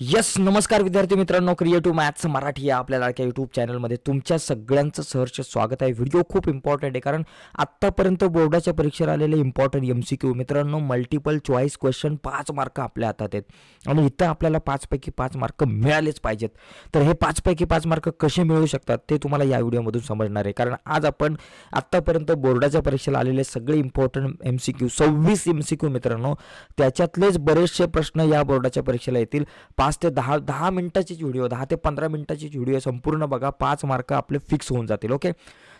Yes नमस्कार विद्यार्थी मित्रांनो क्रिएटिव्ह मॅथ्स मराठी या आपल्या लाडक्या यूट्यूब चॅनलमध्ये तुमच्या सगळ्यांचं सहर्ष स्वागत आहे. व्हिडिओ खूप इम्पॉर्टंट आहे कारण आत्तापर्यंत बोर्डाच्या परीक्षेला आलेले इम्पॉर्टंट एम सी क्यू मित्रांनो मल्टिपल चॉईस क्वेश्चन पाच मार्क आपल्या हातात आहेत. आणि इथं आपल्याला पाचपैकी पाच मार्क मिळालेच पाहिजेत. तर हे पाचपैकी पाच मार्क कसे मिळू शकतात ते तुम्हाला या व्हिडिओमधून समजणार आहे. कारण आज आपण आत्तापर्यंत बोर्डाच्या परीक्षेला आलेले सगळे इम्पॉर्टंट एम सी क्यू सव्वीस एम सी क्यू मित्रांनो त्याच्यातलेच बरेचसे प्रश्न या बोर्डाच्या परीक्षेला येतील. पाच ते दहा दहा मिनिटाचीच व्हिडिओ दहा ते पंधरा मिनिटाचीच व्हिडिओ संपूर्ण बघा पाच मार्क आपले फिक्स होऊन जातील ओके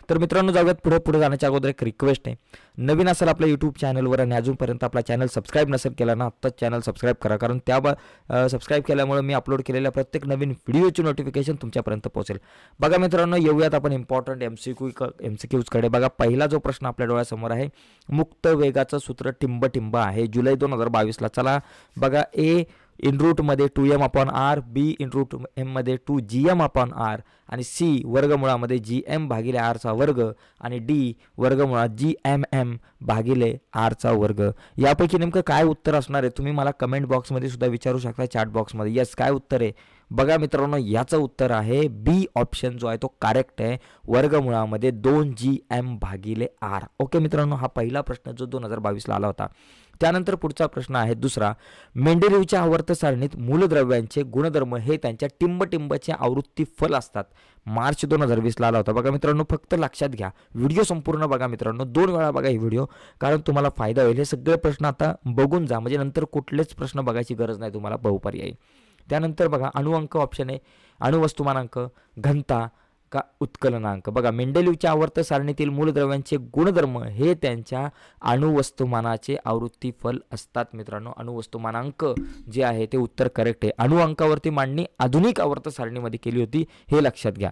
तर मित्रांनो जाऊयात पुढे पुढे जाण्याच्या अगोदर एक रिक्वेस्ट आहे. नवीन असेल आपल्या यूट्यूब चॅनलवर आणि अजूनपर्यंत आपला चॅनल सबस्क्राईब नसेल केला ना आत्ताच चॅनल सबस्क्राईब करा. कारण त्या सबस्क्राईब केल्यामुळे मी अपलोड केलेल्या प्रत्येक नवीन व्हिडिओची नोटिफिकेशन तुमच्यापर्यंत पोहोचेल. बघा मित्रांनो येऊयात आपण important M C Q M C क्यूजकडे बघा पहिला जो प्रश्न आपल्या डोळ्यासमोर आहे मुक्त वेगाचं सूत्र टिंब टिंब आहे. जुलै दोन हजार बावीसला. चला बघा A in रूटमध्ये two M upon R B in route एममध्ये two G M upon R आणि सी वर्गमुळामध्ये जी एम भागिले आरचा वर्ग आणि डी वर्गमुळात जी एम एम भागिले आरचा वर्ग. यापैकी नेमकं काय उत्तर असणार आहे? तुम्ही मला कमेंट बॉक्समध्ये सुद्धा विचारू शकता चॅट बॉक्समध्ये यस काय उत्तर आहे? बघा मित्रांनो याचं उत्तर आहे बी ऑप्शन जो आहे तो करेक्ट आहे. वर्गमुळामध्ये दोन जी एम भागिले आर. ओके मित्रांनो हा पहिला प्रश्न जो दोन हजार बावीसला आला होता. त्यानंतर पुढचा प्रश्न आहे दुसरा. मेंडेलिव्हच्या आवर्त सारणीत मूलद्रव्यांचे गुणधर्म हे त्यांच्या टिंबटिंबचे आवृत्ती फल असतात. मार्च दोन हजार वीसला आला होता. बघा मित्रांनो फक्त लक्षात घ्या. व्हिडिओ संपूर्ण बघा मित्रांनो. दोन वेळा बघा ही व्हिडिओ. कारण तुम्हाला फायदा होईल. हे सगळे प्रश्न आता बघून जा. म्हणजे नंतर कुठलेच प्रश्न बघायची गरज नाही तुम्हाला बहुपर्यायी. त्यानंतर बघा अणुअंक ऑप्शन आहे. अणुवस्तुमानांक घनता का उत्कलनांक? बघा मेंडेलिव्हच्या आवर्त सारणीतील मूलद्रव्यांचे गुणधर्म हे त्यांच्या अणुवस्तुमानाचे आवृत्ती फल असतात मित्रांनो. अणुवस्तुमानांक जे आहे ते उत्तर करेक्ट आहे. अणुअंकावरती मांडणी आधुनिक आवर्त सारणीमध्ये केली होती हे लक्षात घ्या.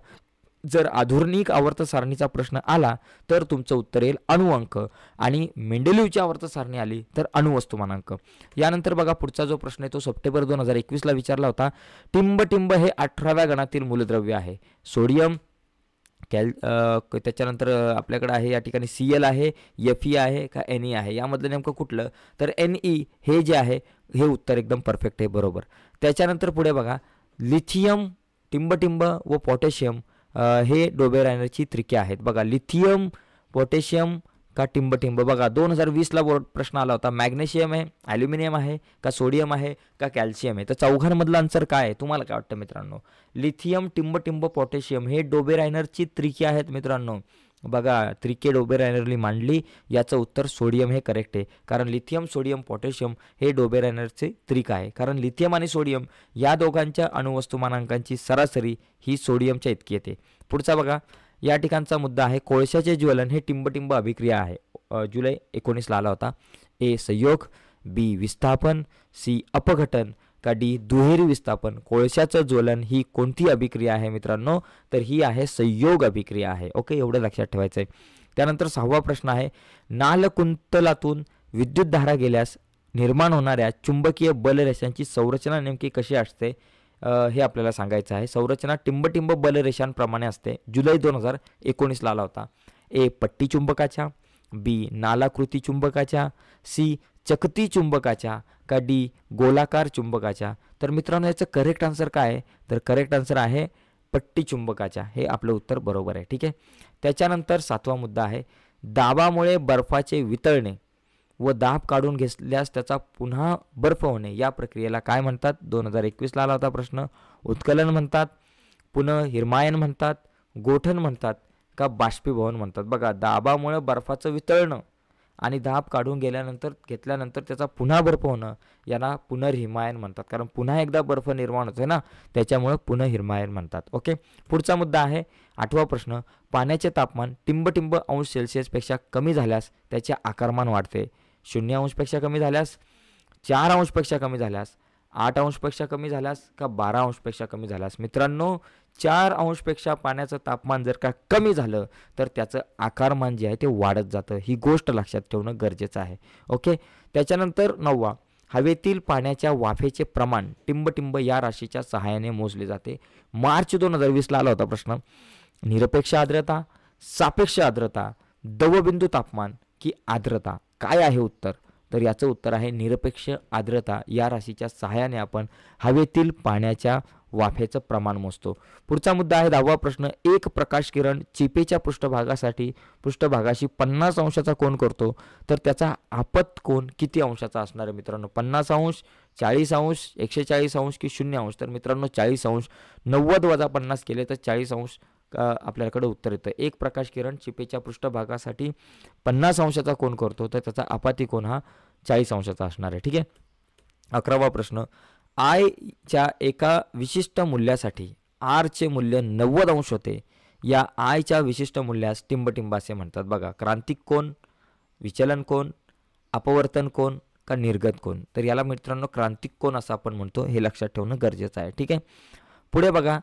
जर आधुनिक आवर्त सारणीचा प्रश्न आला तर तुमचं उत्तर येईल अणुअंक आणि मेंडेलिव्हची आवर्त सारणी आली तर अणुवस्तुमानांक. यानंतर बघा पुढचा जो प्रश्न आहे तो सप्टेंबर दोन हजार एकवीसला विचारला होता. टिंब टिंब हे अठराव्या गणातील मूलद्रव्य आहे. सोडियम कॅल त्याच्यानंतर आपल्याकडे आहे या ठिकाणी सी एल आहे एफ ई आहे का एन ई आहे? यामधलं नेमकं कुठलं? तर एन ई हे जे आहे हे उत्तर एकदम परफेक्ट आहे बरोबर. त्याच्यानंतर पुढे बघा लिथियम टिंबटिंब व पोटॅशियम हे डोबेरायनरची त्रिके आहेत. बघा लिथियम पोटॅशियम का टिंबटिंब? बघा दोन हजार वीसला बोर्ड प्रश्न आला होता मॅग्नेशियम आहे ॲल्युमिनियम आहे का सोडियम आहे का कॅल्शियम आहे? तर चौघांमधलं आन्सर काय आहे? तुम्हाला काय वाटतं मित्रांनो? लिथियम टिंबटिंब पोटॅशियम हे डोबेरायनरची त्रिके आहेत मित्रांनो. बघा त्रिके डोबेरायनरली मांडली याचं उत्तर सोडियम हे करेक्ट आहे. कारण लिथियम सोडियम पोटॅशियम हे डोबेरायनरचे त्रिक आहे. कारण लिथियम आणि सोडियम या दोघांच्या अणुवस्तुमानांकांची सरासरी ही सोडियमच्या इतकी येते. पुढचा बघा. या ठिकाणचा मुद्दा आहे कोळशाचे ज्वलन हे टिंबटिंब अभिक्रिया आहे. जुलै एकोणीसला आला होता. ए संयोग बी विस्थापन सी अपघटन का डी दुहेरी विस्थापन. कोळशाचं ज्वलन ही कोणती अभिक्रिया आहे मित्रांनो? तर ही आहे संयोग अभिक्रिया आहे. ओके एवढं लक्षात ठेवायचं आहे त्यानंतर सहावा प्रश्न आहे नालकुंतलातून विद्युतधारा गेल्यास निर्माण होणाऱ्या चुंबकीय बलरेषांची संरचना नेमकी कशी असते? हे आपल्याला सांगायचं आहे. संरचना टिंबटिंब बलरेषांप्रमाणे असते. जुलै दोन हजार एकोणीसला आला होता. ए पट्टी चुंबकाच्या बी नालाकृती चुंबकाच्या सी चकती चुंबकाच्या का डी गोलाकार चुंबकाच्या. तर मित्रांनो याचं करेक्ट आन्सर काय आहे? तर करेक्ट आन्सर आहे पट्टी चुंबकाच्या. हे आपलं उत्तर बरोबर आहे. ठीक आहे? त्याच्यानंतर सातवा मुद्दा आहे. दाबामुळे बर्फाचे वितळणे. व दाब काढून घेतल्यास त्याचा पुन्हा बर्फ होणे. या प्रक्रियेला काय म्हणतात? दोन हजार एकवीसला आला होता प्रश्न. उत्कलन म्हणतात पुन्हा हिरमायन म्हणतात गोठण म्हणतात का बाष्पीभवन म्हणतात. बघा दाबामुळे बर्फाचं वितळणं आणि दाब काढून गेल्यानंतर घेतल्यानंतर त्याचा पुन्हा बर्फ होणं यांना पुनर्हिमायन म्हणतात. कारण पुन्हा एकदा बर्फ निर्माण होतोय ना त्याच्यामुळं पुनर्हिमायन म्हणतात. ओके? पुढचा मुद्दा आहे. आठवा प्रश्न पाण्याचे तापमान टिंबटिंब अंश सेल्सिअसपेक्षा कमी झाल्यास त्याचे आकारमान वाढते. शून्य अंशपेक्षा कमी झाल्यास चार अंशपेक्षा कमी झाल्यास आठ अंशपेक्षा कमी झाल्यास का बारा अंशपेक्षा कमी झाल्यास? मित्रांनो चार अंशपेक्षा पाण्याचं तापमान जर का कमी झालं तर त्याचं आकारमान जे आहे ते वाढत जातं. ही गोष्ट लक्षात ठेवणं गरजेचं आहे. ओके? त्याच्यानंतर नववा हवेतील पाण्याच्या वाफेचे प्रमाण टिंबटिंब या राशीच्या सहाय्याने मोजले जाते. मार्च दोन हजार वीसला आला होता प्रश्न. निरपेक्ष आर्द्रता सापेक्ष आर्द्रता दवबिंदू तापमान की आर्द्रता? काय आहे उत्तर? तर याचं उत्तर आहे निरपेक्ष आर्द्रता या राशीच्या सहाय्याने आपण हवेतील पाण्याच्या वाफेचं प्रमाण मोजतो. पुढचा मुद्दा आहे दहावा प्रश्न. एक प्रकाश किरण चिपेच्या पृष्ठभागासाठी पृष्ठभागाशी पन्नास अंशाचा कोण करतो? तर त्याचा आपत कोण किती अंशाचा असणार आहे मित्रांनो? पन्नास अंश चाळीस अंश एकशे चाळीस अंश की शून्य अंश? तर मित्रांनो चाळीस अंश. नव्वद वजा पन्नास केले तर चाळीस अंश. आपल्याकडे उत्तर येतं? एक प्रकाश किरण चिपेच्या पृष्ठभागासाठी पन्नास अंशाचा कोण करतो तर त्याचा आपाती कोण हा चाळीस अंशाचा असणार आहे. ठीक आहे? अकरावा प्रश्न. आयच्या एका विशिष्ट मूल्यासाठी आरचे मूल्य नव्वद अंश होते. या आयच्या विशिष्ट मूल्यास टिंबटिंब असे म्हणतात. बघा क्रांतिक कोण विचलन कोण अपवर्तन कोण का निर्गत कोण तर याला मित्रांनो क्रांतिक कोण असं आपण म्हणतो हे लक्षात ठेवणं गरजेचं आहे. ठीक आहे? पुढे बघा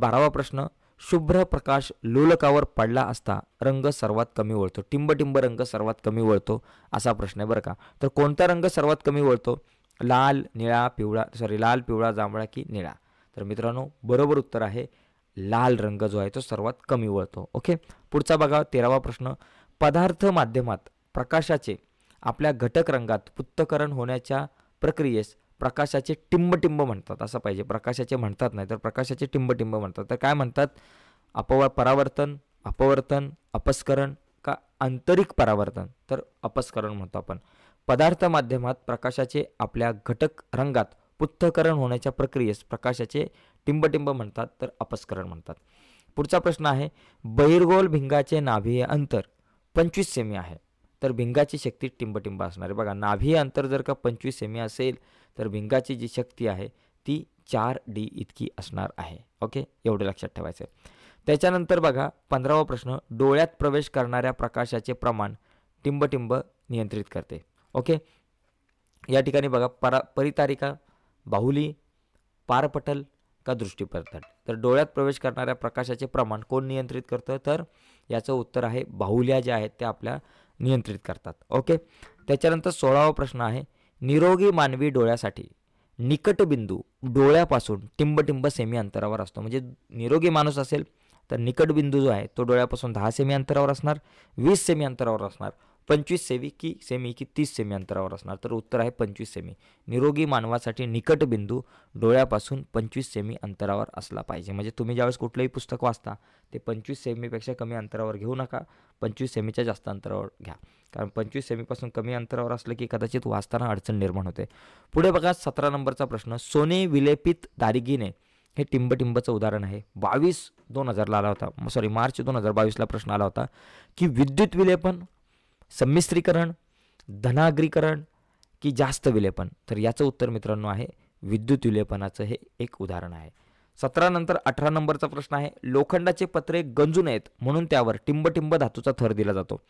बारावा प्रश्न. शुभ्र प्रकाश लोलकावर पडला असता रंग सर्वात कमी वळतो. टिंबटिंब रंग सर्वात कमी वळतो असा प्रश्न आहे बरं का. तर कोणता रंग सर्वात कमी वळतो? लाल निळा पिवळा सॉरी लाल पिवळा जांभळा की निळा? तर मित्रांनो बरोबर उत्तर आहे लाल रंग जो आहे तो सर्वात कमी वळतो. ओके पुढचा बघा तेरावा प्रश्न. पदार्थ माध्यमात प्रकाशाचे आपल्या घटक रंगात पुत्तकरण होण्याच्या प्रक्रियेस प्रकाशाचे टिंबटिंब म्हणतात असं पाहिजे. प्रकाशाचे म्हणतात नाही तर प्रकाशाचे टिंबटिंब म्हणतात. तर काय म्हणतात? अपव परावर्तन अपवर्तन अपस्करण का आंतरिक परावर्तन? तर अपस्करण म्हणतो आपण. पदार्थ माध्यमात प्रकाशाचे आपल्या घटक रंगात पुत्थकरण होण्याच्या प्रक्रियेस प्रकाशाचे टिंबटिंब म्हणतात तर अपस्करण म्हणतात. पुढचा प्रश्न आहे बहिर्गोल भिंगाचे नाभीय अंतर पंचवीस सेमी आहे. तर भिंगाची शक्ती टिंबटिंब असणार आहे. बघा नाभी अंतर जर का पंचवीस सेमी असेल तर भिंगाची जी शक्ती आहे ती चार डी इतकी असणार आहे. ओके? एवढं लक्षात ठेवायचं आहे त्याच्यानंतर बघा पंधरावा प्रश्न डोळ्यात प्रवेश करणाऱ्या प्रकाशाचे प्रमाण टिंबटिंब नियंत्रित करते. ओके? या ठिकाणी बघा परा परितारिका बाहुली पारपटल का दृष्टीपटल तर डोळ्यात प्रवेश करणाऱ्या प्रकाशाचे प्रमाण कोण नियंत्रित करतं? तर याचं उत्तर आहे बाहुल्या ज्या आहेत त्या आपल्या नियंत्रित करतात. ओके? त्याच्यानंतर सोळावा प्रश्न आहे निरोगी मानवी डोळ्यासाठी निकटबिंदू डोळ्यापासून टिंबटिंब सेमी अंतरावर असतो. म्हणजे निरोगी माणूस असेल तर निकटबिंदू जो आहे तो डोळ्यापासून दहा सेमी अंतरावर असणार वीस सेमी अंतरावर असणार. पंचवीस सेमी की सेमी की तीस सेमी अंतरावर असणार. तर उत्तर आहे पंचवीस सेमी. निरोगी मानवासाठी निकट बिंदू डोळ्यापासून पंचवीस सेमी अंतरावर असला पाहिजे. म्हणजे तुम्ही ज्यावेळेस कुठलंही पुस्तक वाचता ते पंचवीस सेमीपेक्षा कमी अंतरावर घेऊ नका. पंचवीस सेमीच्या जास्त अंतरावर घ्या. कारण पंचवीस सेमीपासून कमी अंतरावर असलं की कदाचित वाचताना अडचण निर्माण होते. पुढे बघा सतरा नंबरचा प्रश्न. सोने विलेपित दारिगिने हे टिंबटिंबचं उदाहरण आहे. बावीस दोन हजारला आला होता. सॉरी मार्च दोन हजार बावीसला प्रश्न आला होता की विद्युत विलेपन संमिश्रीकरण धनाग्रीकरण की जास्त विलेपन. तर याचं उत्तर मित्रांनो आहे विद्युत विलेपनाचं हे एक उदाहरण आहे. सतरा नंतर अठरा नंबरचा प्रश्न आहे. लोखंडाचे पत्रे गंजू नयेत म्हणून त्यावर टिंबटिंब धातूचा थर दिला जातो.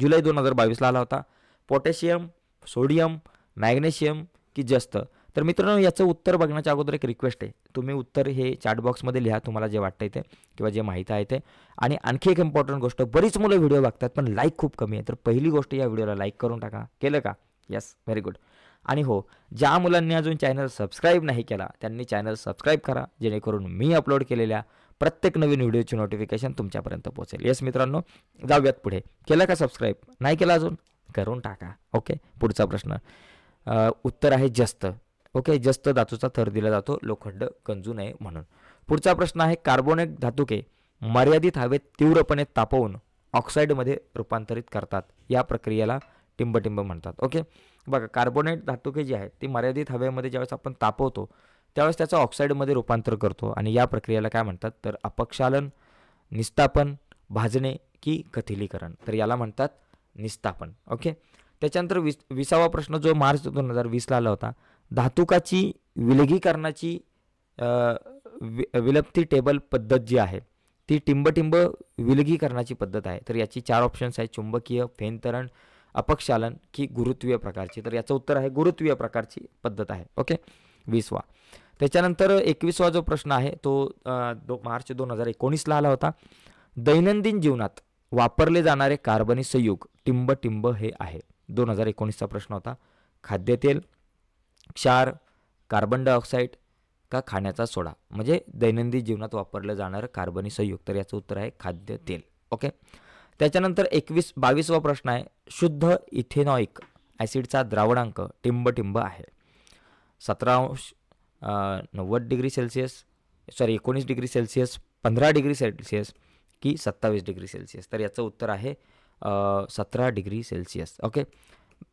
जुलै दोन हजार बावीसला आला होता. पोटॅशियम सोडियम मॅग्नेशियम की जस्त तर मित्रांनो याचं उत्तर बघण्याच्या अगोदर एक रिक्वेस्ट आहे. तुम्ही उत्तर हे चॅटबॉक्समध्ये लिहा तुम्हाला जे वाटतं ते किंवा जे माहीत आहे ते. आणि आणखी एक इम्पॉर्टंट गोष्ट बरीच मुलं व्हिडिओ बघतात पण लाईक खूप कमी आहे. तर पहिली गोष्ट या व्हिडिओला लाईक करून टाका. केलं का? यस व्हेरी गुड आणि हो ज्या मुलांनी अजून चॅनल सबस्क्राईब नाही केला त्यांनी चॅनल सबस्क्राईब करा जेणेकरून मी अपलोड केलेल्या प्रत्येक नवीन व्हिडिओची नोटिफिकेशन तुमच्यापर्यंत पोहोचेल. येस मित्रांनो जाऊयात पुढे. केलं का सबस्क्राईब नाही केला अजून? करून टाका. ओके पुढचा प्रश्न. उत्तर आहे जास्त. ओके जास्त धातूचा थर दिला जातो लोखंड गंजू नये म्हणून. पुढचा प्रश्न आहे कार्बोनेट धातुके मर्यादित हवेत तीव्रपणे तापवून ऑक्साईडमध्ये रूपांतरित करतात. या प्रक्रियेला टिंबटिंब म्हणतात. ओके? बघा कार्बोनेट धातुके जी आहेत ती मर्यादित हवेमध्ये ज्यावेळेस आपण तापवतो त्यावेळेस त्याचं ऑक्साईडमध्ये रूपांतर करतो आणि या प्रक्रियेला काय म्हणतात? तर अपक्षालन निस्तापन भाजणे की कथिलीकरण. तर याला म्हणतात निस्तापन ओके? त्याच्यानंतर विस विसावा प्रश्न जो मार्च दोन हजार वीसला आला होता धातुकाची विलगीकरणाची वि विलप्ती टेबल पद्धत जी आहे ती टिंबटिंब विलगीकरणाची पद्धत आहे. तर याची चार ऑप्शन्स आहेत चुंबकीय फेनतरण अपक्षालन की गुरुत्वीय प्रकारची. तर याचं उत्तर आहे गुरुत्वीय प्रकारची पद्धत आहे. ओके? वीसवा. त्याच्यानंतर एकवीसवा जो प्रश्न आहे तो दो मार्च दोन हजार एकोणीसला आला होता. दैनंदिन जीवनात वापरले जाणारे कार्बनी संयुग टिंब हे आहे. दोन हजार एकोणीसचा प्रश्न होता. खाद्यतेल क्षार कार्बन डायऑक्साईड का खाण्याचा सोडा. म्हणजे दैनंदिन जीवनात वापरलं जाणारं कार्बनी संयुक्त तर याचं उत्तर आहे खाद्य तेल. ओके त्याच्यानंतर एकवीस बावीसवा प्रश्न आहे शुद्ध इथेनॉइक ॲसिडचा द्रावणांक टिंबटिंब आहे. सतरा अंश नव्वद डिग्री सेल्सिअस सॉरी एकोणीस डिग्री सेल्सिअस पंधरा डिग्री सेल्सिअस की सत्तावीस डिग्री सेल्सिअस. तर याचं उत्तर आहे सतरा डिग्री सेल्सिअस. ओके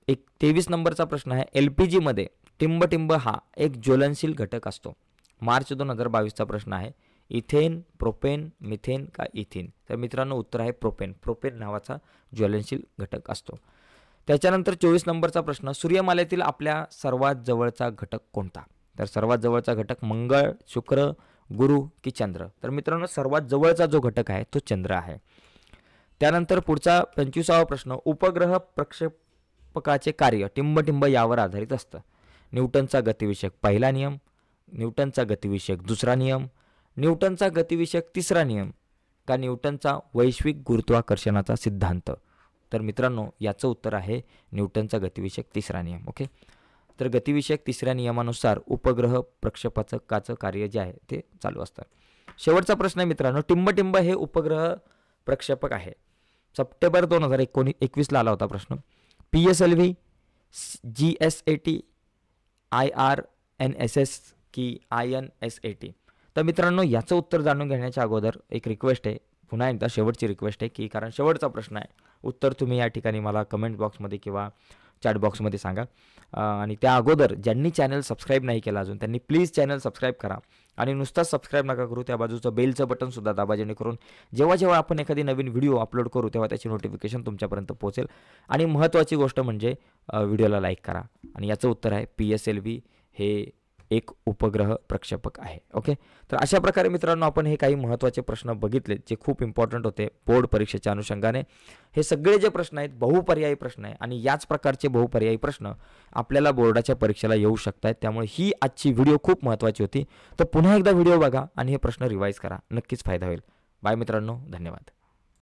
एक तेवीस नंबरचा प्रश्न आहे एल पी जीमध्ये टिंबटिंब हा एक ज्वलनशील घटक असतो. मार्च दोन हजार बावीसचा प्रश्न आहे. इथेन प्रोपेन मिथेन का इथिन? तर मित्रांनो उत्तर आहे प्रोपेन. प्रोपेन नावाचा ज्वलनशील घटक असतो. त्याच्यानंतर चोवीस नंबरचा प्रश्न सूर्यमालेतील आपल्या सर्वात जवळचा घटक कोणता? तर सर्वात जवळचा घटक मंगळ शुक्र गुरु की चंद्र? तर मित्रांनो सर्वात जवळचा जो घटक आहे तो चंद्र आहे. त्यानंतर पुढचा पंचवीसावा प्रश्न उपग्रह प्रक्षेपकाचे कार्य टिंबटिंब यावर आधारित असतं. न्यूटनचा गतिविषयक पहिला नियम न्यूटनचा गतिविषयक दुसरा नियम न्यूटनचा गतिविषयक तिसरा नियम का न्यूटनचा वैश्विक गुरुत्वाकर्षणाचा सिद्धांत. तर मित्रांनो याचं उत्तर आहे न्यूटनचा गतिविषयक तिसरा नियम ओके? तर गतिविषयक तिसऱ्या नियमानुसार उपग्रह प्रक्षेपाचकाचं कार्य जे आहे ते चालू असतं. शेवटचा प्रश्न आहे मित्रांनो टिंबटिंब हे उपग्रह प्रक्षेपक आहे. सप्टेंबर दोन हजार एकोणी एकवीसला आला होता प्रश्न. P S L V G S A T I R N S S की I N S A T. तर मित्रांनो याचं उत्तर जाणून घेण्याच्या अगोदर एक रिक्वेस्ट आहे. पुन्हा एकदा शेवटची रिक्वेस्ट आहे की कारण शेवटचा प्रश्न आहे. उत्तर तुम्ही या ठिकाणी मला कमेंट बॉक्समध्ये किंवा चॅट बॉक्समध्ये सांगा. आणि त्या अगोदर ज्यांनी चॅनल सबस्क्राईब नाही केला अजून त्यांनी प्लीज चॅनल सबस्क्राईब करा. आणि नुसताच सबस्क्राईब नका करू त्या बाजूचं बेलचं बटनसुद्धा दाबा जेणेकरून जेव्हा जेव्हा आपण एखादी नवीन व्हिडिओ अपलोड करू तेव्हा त्याची नोटिफिकेशन तुमच्यापर्यंत पोहोचेल. आणि महत्त्वाची गोष्ट म्हणजे व्हिडिओला लाईक करा. आणि याचं उत्तर आहे पी एस एल व्ही हे एक उपग्रह प्रक्षेपक आहे. ओके तर अशा प्रकारे मित्रांनो आपण हे काही महत्त्वाचे प्रश्न बघितले जे खूप इम्पॉर्टंट होते बोर्ड परीक्षेच्या अनुषंगाने. हे सगळे जे प्रश्न आहेत बहुपर्यायी प्रश्न आहे आणि याच प्रकारचे बहुपर्यायी प्रश्न आपल्याला बोर्डाच्या परीक्षेला येऊ शकत आहेत त्यामुळे ही आजची व्हिडिओ खूप महत्त्वाची होती. तर पुन्हा एकदा व्हिडिओ बघा आणि हे प्रश्न रिवाईज करा. नक्कीच फायदा होईल. बाय मित्रांनो. धन्यवाद.